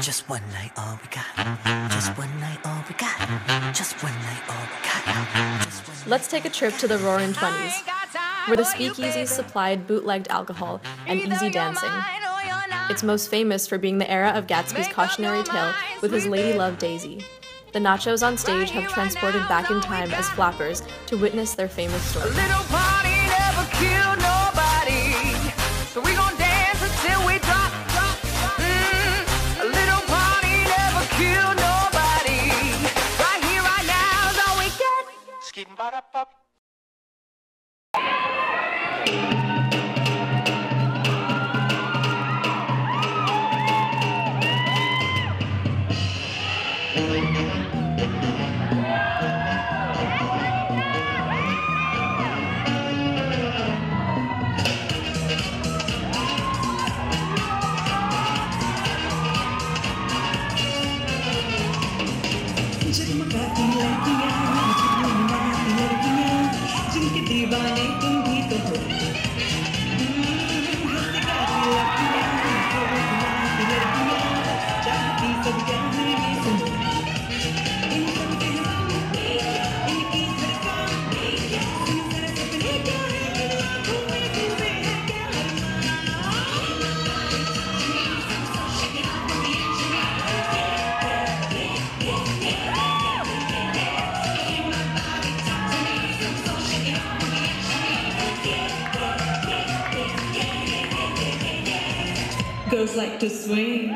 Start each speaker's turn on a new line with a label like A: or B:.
A: Just one night, all we got. Just one night, all we got. Just one night, all we got.
B: Let's take a trip to the roaring 20s, where the speakeasies supplied bootlegged alcohol and easy dancing. It's most famous for being the era of Gatsby's cautionary tale with his lady love Daisy. The nachos on stage have transported back in time as flappers to witness their famous story.
C: para pap Jadi mengerti lagi
D: yang लड़कियाँ जिनके दीवाने तुम भी तो हो हम्म, है Girls like to swing.